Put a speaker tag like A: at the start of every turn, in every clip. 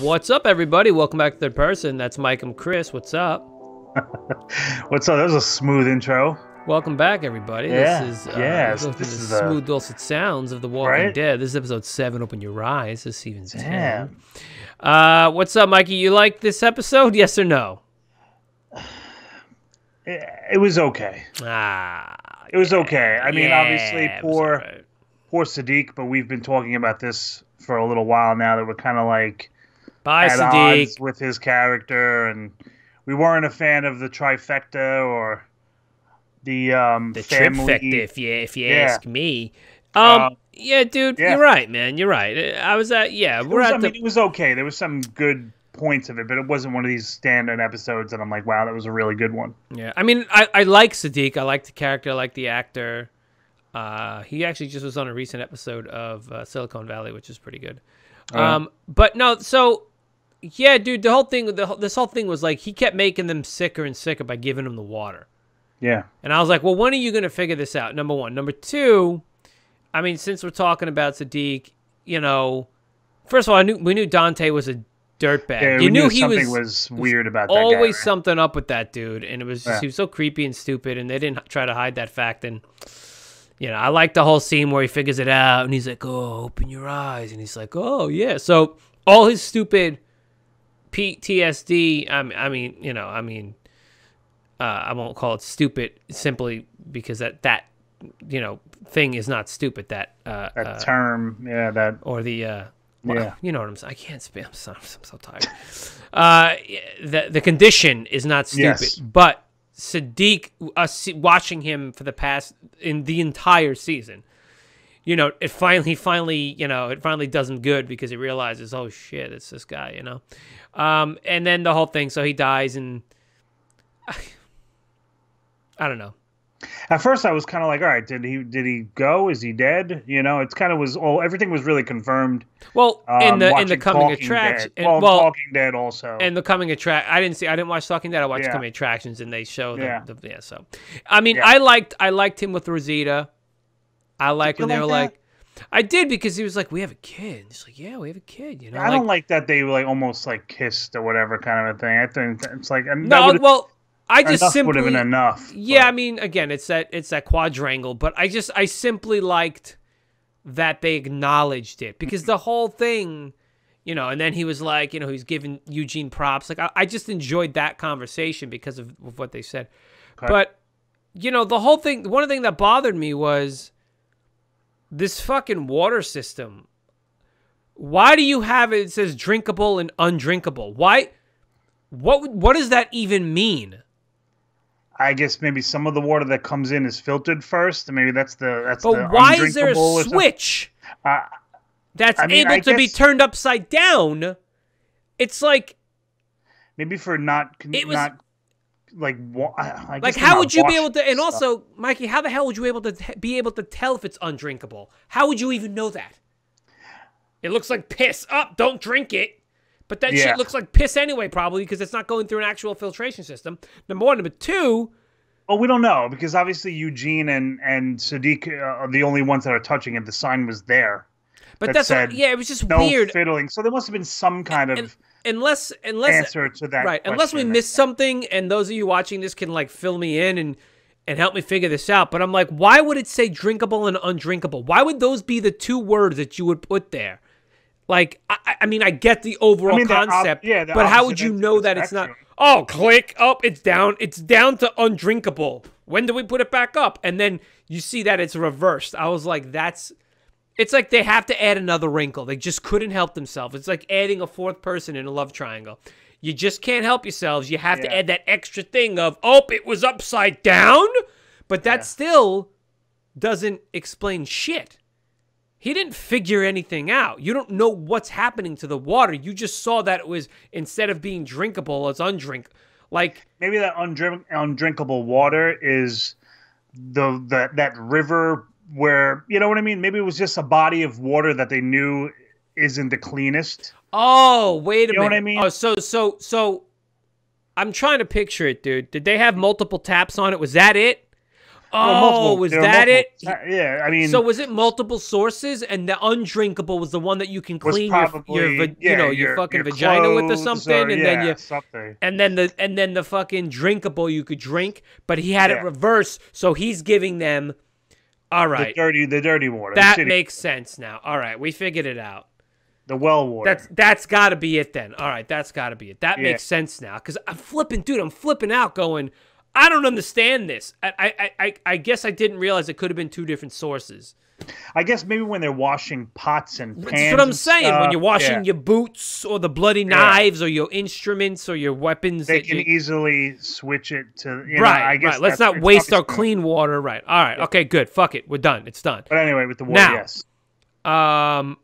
A: What's up, everybody? Welcome back to Third Person. That's Mike and Chris. What's up?
B: What's up? That was a smooth intro.
A: Welcome back, everybody.
B: Yeah,
A: This is uh,
B: yes,
A: this,
B: this
A: is the
B: a-
A: smooth, dulcet sounds of The Walking
B: Right?
A: Dead. This is episode seven. Open your eyes. This is season ten. Uh, what's up, Mikey? You like this episode? Yes or no?
B: It, it was okay.
A: Ah,
B: It was okay. I mean,
A: yeah,
B: obviously, poor, poor Siddiq, but we've been talking about this for a little while now that we're kind of like
A: Bye,
B: at
A: Siddiq.
B: odds with his character, and we weren't a fan of the trifecta or the um
A: The
B: family.
A: trifecta, if you if you
B: Yeah.
A: ask me. Um,
B: Um,
A: yeah, dude,
B: yeah.
A: you're right, man. You're right. Uh, I was at yeah,
B: It
A: we're
B: was,
A: at
B: I
A: the
B: mean, it was okay. There was some good points of it, but it wasn't one of these standard episodes that I'm like, wow, that was a really good one.
A: Yeah, I mean, I, I like Siddiq. I like the character. I like the actor. Uh, he actually just was on a recent episode of uh, Silicon Valley, which is pretty good. Um, but no, so yeah, dude, the whole thing, the, this whole thing was like he kept making them sicker and sicker by giving them the water,
B: Yeah.
A: and I was like, well, when are you gonna figure this out? Number one, number two, I mean, since we're talking about Siddiq, you know, first of all, I knew we knew Dante was a dirtbag.
B: Yeah,
A: you knew
B: knew
A: he
B: something
A: was
B: was, weird about that
A: always
B: guy.
A: something up with that dude, and it was just,
B: Yeah.
A: he was so creepy and stupid, and they didn't try to hide that fact. And you know, I like the whole scene where he figures it out, and he's like, "Oh, open your eyes," and he's like, "Oh, yeah." So all his stupid PTSD. I mean, I mean, you know, I mean, uh, I won't call it stupid simply because that that you know thing is not stupid. That uh,
B: that
A: uh,
B: term, yeah, that
A: or the uh well,
B: Yeah.
A: you know what I'm saying. I can't speak. I'm so, I'm so tired. Uh, the the condition is not stupid,
B: Yes.
A: but Siddiq, us watching him for the past in the entire season, you know, it finally, finally, you know, it finally does him good because he realizes, oh shit, it's this guy, you know, um, and then the whole thing. So he dies, and I don't know.
B: At first, I was kind of like, all right, did he did he go? Is he dead? You know, it's kind of was all everything was really confirmed.
A: Well, in
B: um,
A: the in the coming
B: Talking
A: attraction,
B: Dead.
A: and-
B: well,
A: well,
B: Talking Dead also.
A: and the coming attract I didn't see I didn't watch Talking Dead. I watched
B: Yeah.
A: coming attractions and they show the
B: Yeah.
A: yeah. The, yeah so I mean
B: Yeah.
A: I liked I liked him with Rosita. I like when they were
B: like
A: like I did because he was like, We have a kid. He's like, Yeah, we have a kid, you know.
B: I don't like that they like almost like kissed or whatever kind of a thing. I think it's like and that
A: No, well I just
B: enough would
A: simply
B: have been enough.
A: Yeah,
B: but-
A: I mean again, it's that it's that quadrangle, but I just I simply liked that they acknowledged it because the whole thing you know, and then he was like, you know, he's giving Eugene props. Like, I, I just enjoyed that conversation because of, of what they said.
B: Okay.
A: But, you know, the whole thing, one thing that bothered me was this fucking water system. Why do you have it, it says drinkable and undrinkable? Why? What what does that even mean?
B: I guess maybe some of the water that comes in is filtered first. Maybe that's the that's
A: But
B: the
A: why is there a
B: undrinkable or something.
A: switch
B: Uh,
A: that's
B: I mean,
A: able
B: I
A: to be turned upside down? It's like
B: maybe for not
A: It was-
B: not like wa- I- I
A: Like, how would you be able to? And
B: stuff.
A: also, Mikey, how the hell would you be able to t- be able to tell if it's undrinkable? How would you even know that? It looks like piss. Up, don't drink it. But that
B: Yeah.
A: shit looks like piss anyway, probably because it's not going through an actual filtration system. Number one, number two.
B: Well, we don't know because obviously Eugene and and Siddiq uh, are the only ones that are touching it. The sign was there.
A: But
B: That
A: that's what- yeah, it was just
B: No
A: weird.
B: fiddling. So there must have been some kind of
A: And- unless unless
B: answer to that.
A: right, unless we missed something, and those of you watching this can like fill me in and and help me figure this out. But I'm like, why would it say drinkable and undrinkable? Why would those be the two words that you would put there? Like, I, I- mean, I get the overall
B: I mean, the op-
A: concept,
B: yeah, the
A: but how would you know that it's not? Oh, click up, it's down, it's down to undrinkable. When do we put it back up? And then you see that it's reversed. I was like, that's. It's like they have to add another wrinkle. They just couldn't help themselves. It's like adding a fourth person in a love triangle. You just can't help yourselves. You have to add that extra thing of, oh, it was upside down. But that still doesn't explain shit. He didn't figure anything out. You don't know what's happening to the water. You just saw that it was instead of being drinkable, it's undrink. Like
B: maybe that undrink, undrinkable water is the that that river where you know what I mean. Maybe it was just a body of water that they knew isn't the cleanest.
A: Oh, wait a minute.
B: You know what I mean?
A: Oh, so so so I'm trying to picture it, dude. Did they have multiple taps on it? Was that it? Oh,
B: multiple-
A: was that it?
B: Uh, yeah, I mean,
A: So was it multiple sources, and the undrinkable was the one that you can clean your,
B: probably
A: your va-
B: yeah,
A: you know your,
B: your
A: fucking
B: your
A: vagina with or something,
B: or,
A: and then
B: yeah,
A: you
B: something.
A: and then the and then the fucking drinkable you could drink, but he had it
B: Yeah.
A: reversed, so he's giving them. All right, The
B: dirty, the dirty water.
A: that makes sense now. All right, we figured it out.
B: the well water.
A: That's that's got to be it then. All right, that's got to be it. That makes sense now because I'm flipping, dude. I'm flipping out, going. I don't understand this. I, I I I guess I didn't realize it could have been two different sources.
B: I guess maybe when they're washing pots and pans.
A: That's what I'm saying. when you're washing
B: yeah,
A: your boots or the bloody knives or your instruments or your weapons,
B: they can
A: you-
B: easily switch it to. You know,
A: right,
B: I guess
A: right. Let's not waste our clean water. Right. All right. Okay. Good. Fuck it. We're done. It's done.
B: But anyway, with the water,
A: Now-
B: yes.
A: Um,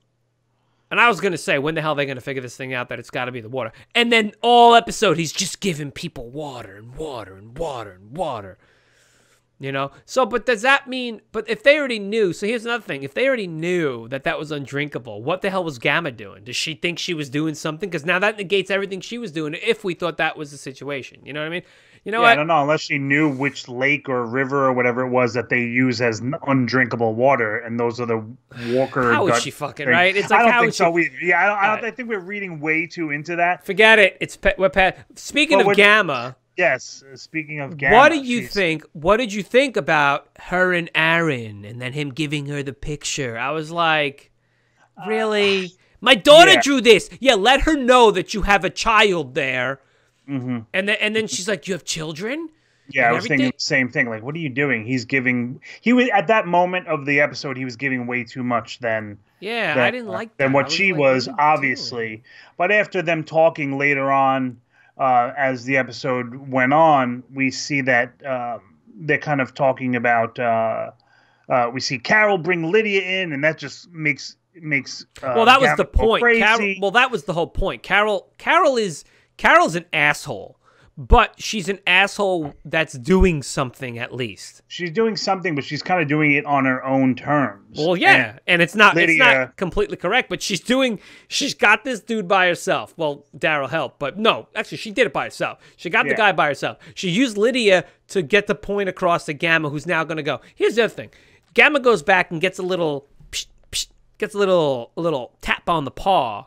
A: and I was gonna say, when the hell are they gonna figure this thing out that it's got to be the water? And then all episode, he's just giving people water and water and water and water. You know. So, but does that mean? But if they already knew, so here's another thing: if they already knew that that was undrinkable, what the hell was Gamma doing? Does she think she was doing something? Because now that negates everything she was doing. If we thought that was the situation, you know what I mean? You know
B: yeah, I don't know unless she knew which lake or river or whatever it was that they use as undrinkable water, and those are the Walker.
A: How is she fucking right? It's
B: I don't
A: how
B: think
A: is
B: so.
A: she-
B: We, yeah, I, don't, I, don't. I think we're reading way too into that.
A: Forget it. It's pe- we're pa- speaking
B: Well,
A: of Gamma.
B: Yes. uh, Speaking of Gamma,
A: what do you think? What did you think about her and Aaron, and then him giving her the picture? I was like, really? My daughter
B: Uh, yeah.
A: drew this. Yeah, let her know that you have a child there.
B: Mhm.
A: And then and then she's like, you have children?
B: Yeah, I was thinking the same thing. Like, what are you doing? He's giving. He was at that moment of the episode. He was giving way too much Then
A: Yeah,
B: than,
A: I didn't like that.
B: than what she
A: like,
B: was
A: are you doing?
B: obviously. But after them talking later on, uh, as the episode went on, we see that um, they're kind of talking about. Uh, uh, we see Carol bring Lydia in, and that just makes makes. Uh,
A: Well, that was the point. Carol, well, that was the whole point. Carol, Carol is Carol's an asshole, but she's an asshole that's doing something at least.
B: she's doing something, but she's kind of doing it on her own terms.
A: Well, yeah,
B: And-
A: and, it's not it's not completely correct, but she's doing she's got this dude by herself. Well, Daryl helped, but no, actually she did it by herself. She got the guy by herself. She used Lydia to get the point across to Gamma, who's now going to go. Here's the other thing: Gamma goes back and gets a little psh, psh, gets a little a little tap on the paw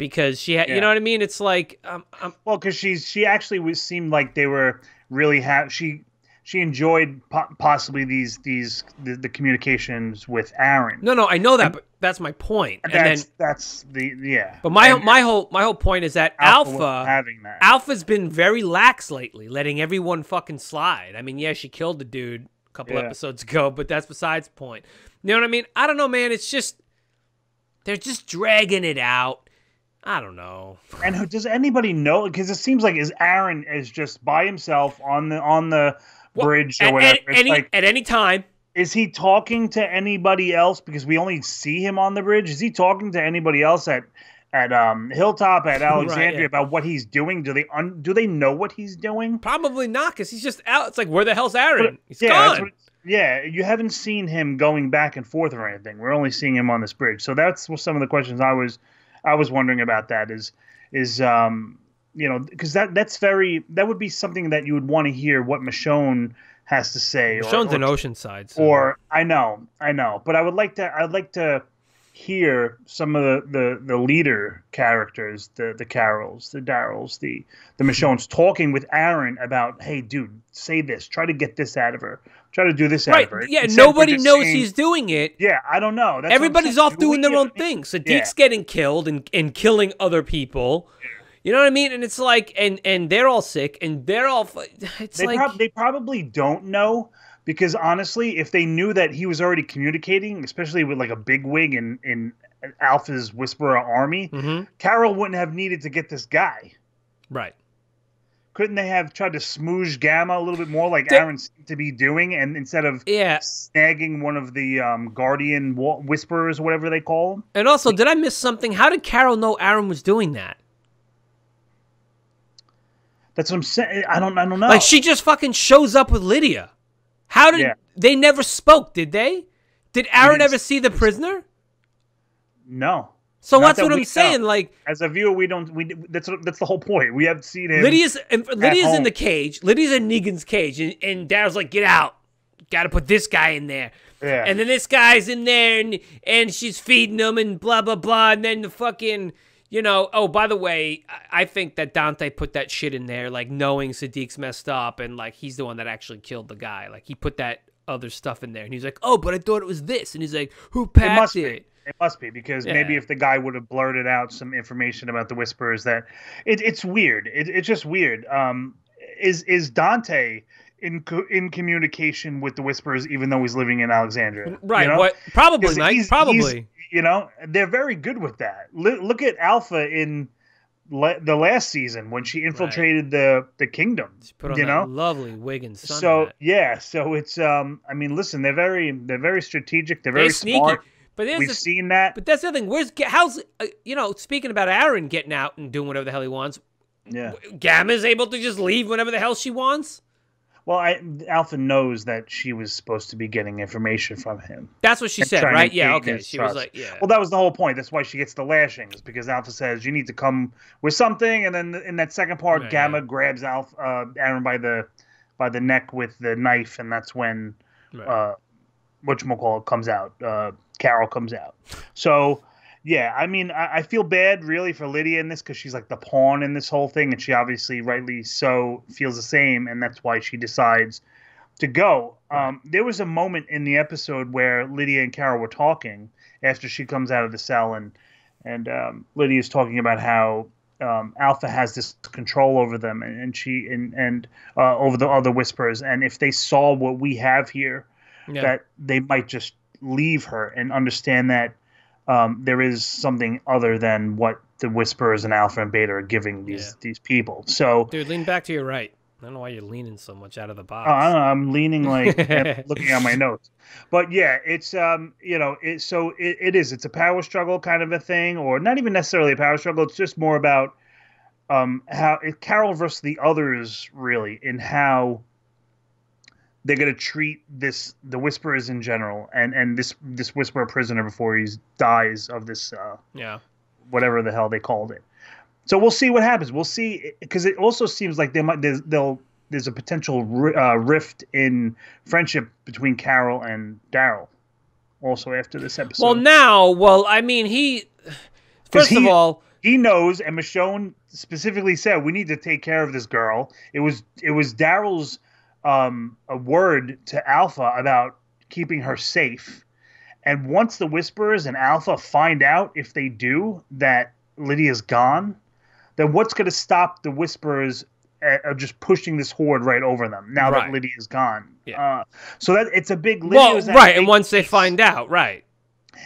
A: because she had, you know what I mean? It's like um, um,
B: Well, because she's she actually was, seemed like they were really have she she enjoyed po- possibly these these the, the communications with Aaron.
A: no, no, I know that, but that's my point. And then,
B: that's that's the yeah.
A: but my
B: And
A: my whole my whole point is that
B: Alpha,
A: Alpha
B: having that
A: Alpha's been very lax lately, letting everyone fucking slide. I mean, yeah, she killed the dude a couple
B: Yeah.
A: episodes ago, but that's besides the point. You know what I mean? I don't know, man. It's just they're just dragging it out. I don't know.
B: And who, does anybody know? Because it seems like is Aaron is just by himself on the on the
A: Well,
B: bridge
A: at,
B: or whatever.
A: At, any
B: like,
A: at any time,
B: is he talking to anybody else? Because we only see him on the bridge. Is he talking to anybody else at at um, Hilltop at Alexandria
A: yeah.
B: about what he's doing? Do they un, do they know what he's doing?
A: probably not, because he's just out. It's like, where the hell's Aaron? He's
B: yeah,
A: gone.
B: yeah, you haven't seen him going back and forth or anything. We're only seeing him on this bridge. So that's some of the questions I was I was wondering about. That is is um you know because that that's very that would be something that you would want to hear what Michonne has to say. or-
A: Michonne's
B: or,
A: in Oceanside. So.
B: or I know, I know, but I would like to. I'd like to hear some of the the, the leader characters, the the Carols, the Daryls, the the hmm. Michonnes talking with Aaron about, hey, dude, say this, try to get this out of her, try to do this out
A: right.
B: of her.
A: Yeah,
B: Instead
A: nobody knows
B: saying-
A: he's doing it.
B: Yeah, I don't know. That's
A: Everybody's off
B: Do
A: doing their own thing. Siddiq's
B: Yeah.
A: getting killed and, and killing other people. You know what I mean? And it's like, and and they're all sick, and they're all. It's
B: They,
A: like,
B: prob- they probably don't know because honestly, if they knew that he was already communicating, especially with like a big wig in in Alpha's Whisperer army,
A: Mhm.
B: Carol wouldn't have needed to get this guy.
A: right?
B: couldn't they have tried to smooge Gamma a little bit more, like
A: They-
B: Aaron seemed to be doing, and instead of
A: Yeah.
B: snagging one of the um, Guardian Whisperers, whatever they call them?
A: And also, did I miss something? How did Carol know Aaron was doing that?
B: That's what I'm saying. I don't. I don't know.
A: Like she just fucking shows up with Lydia. How did
B: Yeah.
A: they never spoke? Did they? Did Aaron ever see the prisoner?
B: no.
A: So
B: Not
A: that's
B: that
A: what I'm saying.
B: know.
A: Like
B: As a viewer, we don't. We that's that's the whole point. We haven't seen him.
A: Lydia's Lydia's in
B: home.
A: the cage. Lydia's in Negan's cage, and, and Daryl's like, "Get out, got to put this guy in there.
B: Yeah.
A: And then this guy's in there, and and she's feeding him, and blah blah blah. And then the fucking, you know. Oh, by the way, I think that Dante put that shit in there, like knowing Siddiq's messed up, and like he's the one that actually killed the guy. Like he put that other stuff in there, and he's like, oh, but I thought it was this, and he's like, who
B: It must
A: it?
B: be. It must be because maybe if the guy would have blurted out some information about the Whisperers, that it, it's weird. It, it's just weird. Um, is is Dante in co- in communication with the Whisperers, even though he's living in Alexandria?
A: Right?
B: You know?
A: What? Probably, Mike.
B: he's-
A: Probably.
B: he's- you know, they're very good with that. Look, look at Alpha in le- the last season when she infiltrated the the kingdom.
A: She put on
B: you know,
A: lovely wig and sun
B: so
A: hat.
B: yeah, so it's um. I mean, listen, they're very they're very strategic. They're very
A: They're sneaky.
B: smart.
A: But there's
B: We've seen that.
A: but that's the thing. Where's how's uh, you know speaking about Aaron getting out and doing whatever the hell he wants?
B: Yeah.
A: Gamma's able to just leave whenever the hell she wants.
B: Well, I, Alpha knows that she was supposed to be getting information from him.
A: That's what she said, right? Yeah. Okay. She was like, yeah.
B: Well, that was the whole point. That's why she gets the lashings because Alpha says you need to come with something, and then in that second part,
A: Right,
B: Gamma
A: right.
B: grabs Alpha uh, Aaron by the by the neck with the knife, and that's when
A: Right.
B: uh, whatchamacallit comes out. Uh, Carol comes out. So, yeah, I mean, I, I feel bad really for Lydia in this because she's like the pawn in this whole thing, and she obviously, rightly so, feels the same, and that's why she decides to go. Um, there was a moment in the episode where Lydia and Carol were talking after she comes out of the cell, and and um, Lydia's talking about how um, Alpha has this control over them, and, and she and and uh, over the other Whisperers, and if they saw what we have here,
A: yeah.
B: that they might just leave her and understand that um, there is something other than what the Whisperers and Alpha and Beta are giving these
A: Yeah.
B: these people. So.
A: Dude, lean back to your right. I don't know why you're leaning so much out of the box.
B: Oh, I don't know. I'm leaning like and looking at my notes, but yeah, it's um, you know, it so it, it is. It's a power struggle kind of a thing, or not even necessarily a power struggle. It's just more about um how it, Carol versus the others really, in how they're gonna treat this the whisperers in general, and and this this whisperer prisoner before he dies of this uh
A: yeah.
B: whatever the hell they called it. So we'll see what happens. We'll see because it also seems like they might there's, they'll there's a potential uh, rift in friendship between Carol and Daryl. Also after this episode,
A: Well, now, well, I mean, he. First of all,
B: he knows, and Michonne specifically said we need to take care of this girl. It was it was Daryl's um, a word to Alpha about keeping her safe. And once the Whisperers and Alpha find out, if they do, that Lydia's gone, then what's going to stop the Whisperers uh, of just pushing this horde right over them now
A: Right.
B: that Lydia's gone?
A: Yeah.
B: Uh, so that it's a big
A: well,
B: Lydia's at
A: right, and once they find out, right.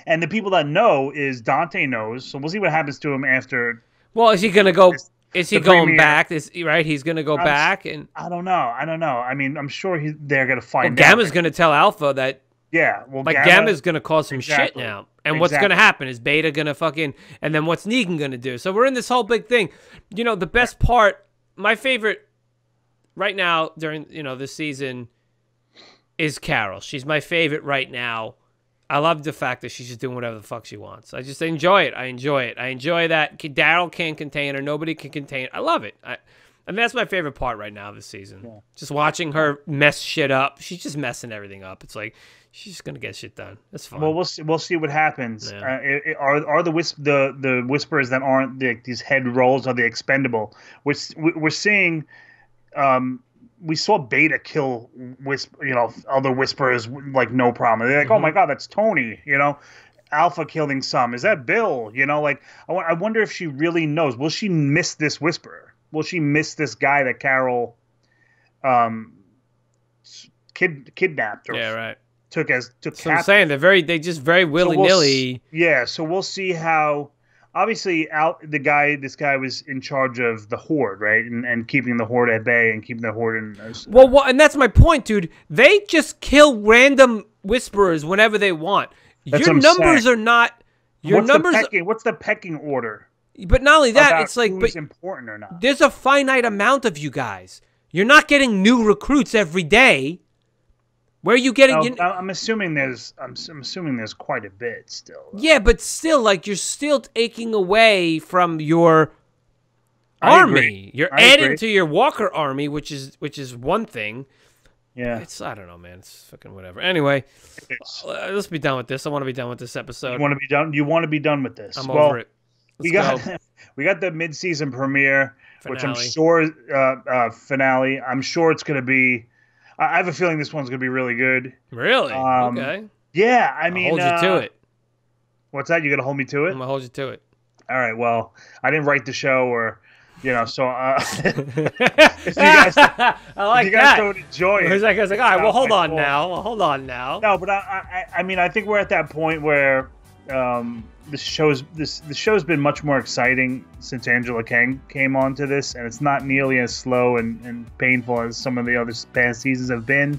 B: and the people that know is Dante knows. So we'll see what happens to him after
A: Well, is he gonna go? Is he going
B: premiere-
A: back? Is right? He's gonna go
B: I'm
A: back, and
B: I don't know. I don't know. I mean, I'm sure he, they're going to find.
A: well,
B: Gamma's
A: gonna tell Alpha that
B: yeah. Well,
A: like
B: Gamma,
A: Gamma's gonna cause some shit now. And what's gonna happen is Beta gonna fucking, and then what's Negan gonna do? So we're in this whole big thing. You know, the best part, my favorite, right now during you know this season, is Carol. She's my favorite right now. I love the fact that she's just doing whatever the fuck she wants. I just enjoy it. I enjoy it. I enjoy that Daryl can't contain her. Nobody can contain. I love it. I, and that's my favorite part right now this season. Just watching her mess shit up. She's just messing everything up. It's like she's just gonna get shit done. That's fine.
B: Well, we'll see, we'll see what happens.
A: Yeah.
B: Uh, i- i- are are the whisp the the whisperers that aren't the, these head rolls are the expendable? We're we- we're seeing. Um, we saw Beta kill whisp, you know, other whisperers like no problem. They're like, oh my god, that's Tony. You know, Alpha killing some. Is that Bill? You know, like I wonder if she really knows. Will she miss this whisperer? Will she miss this guy that Carol, um, kid kidnapped or
A: yeah, right.
B: took as took
A: So I'm saying they're very they just very
B: So
A: willy
B: we'll
A: nilly.
B: s- yeah, so we'll see how. Obviously, out the guy, this guy was in charge of the horde, right, and, and keeping the horde at bay and keeping the horde in. Uh, as-
A: well, well, and that's my point, dude. They just kill random whisperers whenever they want. Your numbers
B: saying.
A: are not. Your
B: what's
A: numbers,
B: The pecking, what's the pecking order?
A: but not only that, it's like,
B: who's
A: but
B: important or not.
A: there's a finite amount of you guys. You're not getting new recruits every day. Where are you getting?
B: Now,
A: you-
B: I'm assuming there's. I'm, I'm assuming there's quite a bit still.
A: yeah, but still, like you're still taking away from your
B: I
A: army.
B: agree.
A: You're
B: I
A: adding
B: agree.
A: to your Walker army, which is which is one thing.
B: Yeah.
A: It's I don't know, man. It's fucking whatever. Anyway, uh, let's be done with this. I want to be done with this episode.
B: you want to be done? You want to be done with this?
A: I'm
B: well,
A: over it. Let's
B: we got
A: go.
B: we got the mid-season premiere, which I'm sure uh, uh, finale. I'm sure it's going to be. I I have a feeling this one's going to be really good.
A: Really?
B: Um,
A: okay.
B: Yeah, I
A: I'll
B: mean,
A: hold you
B: uh,
A: to it.
B: What's that? You going to hold me to it?
A: I'm gonna hold you to it.
B: All right. Well, I didn't write the show, or you know, so uh, if you guys,
A: I like
B: if you guys
A: that.
B: don't enjoy it.
A: like, it's like, all right, well, hold on
B: fault.
A: now. Well, hold on now.
B: No, but I, I, I mean, I think we're at that point where um, the show's this the show's been much more exciting since Angela Kang came onto this, and it's not nearly as slow and, and painful as some of the other past seasons have been.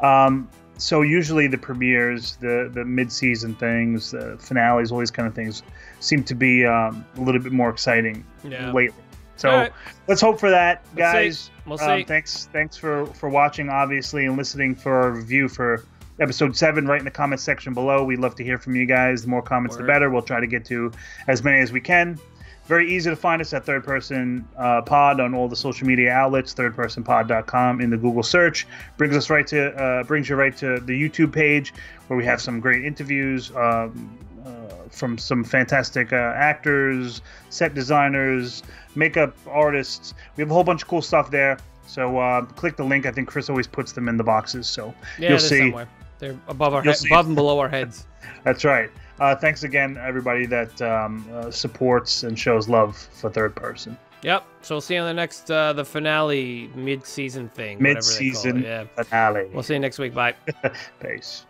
B: Um, so usually the premieres, the the mid season things, the finales, all these kind of things seem to be um, a little bit more exciting
A: Yeah.
B: lately. So
A: right.
B: let's hope for that,
A: see.
B: guys.
A: We'll
B: Um,
A: see.
B: thanks, thanks for for watching, obviously, and listening for our review for episode seven. Right in the comment section below, we'd love to hear from you guys. The more comments, the better. We'll try to get to as many as we can. Very easy to find us at Third Person uh, Pod on all the social media outlets. ThirdPersonPod.com in the Google search brings us right to uh, brings you right to the YouTube page where we have some great interviews. Um, uh, from some fantastic uh, actors, set designers, makeup artists. We have a whole bunch of cool stuff there. So uh, click the link. I think Chris always puts them in the boxes. So
A: Yeah,
B: you'll see.
A: somewhere. They're above our head, above and below our heads.
B: That's right. Uh, thanks again, everybody that um, uh, supports and shows love for third person.
A: Yep. So we'll see you on the next uh, the finale mid-season thing. whatever they call it.
B: Mid-season
A: Yeah.
B: finale.
A: We'll see you next week. Bye.
B: Peace.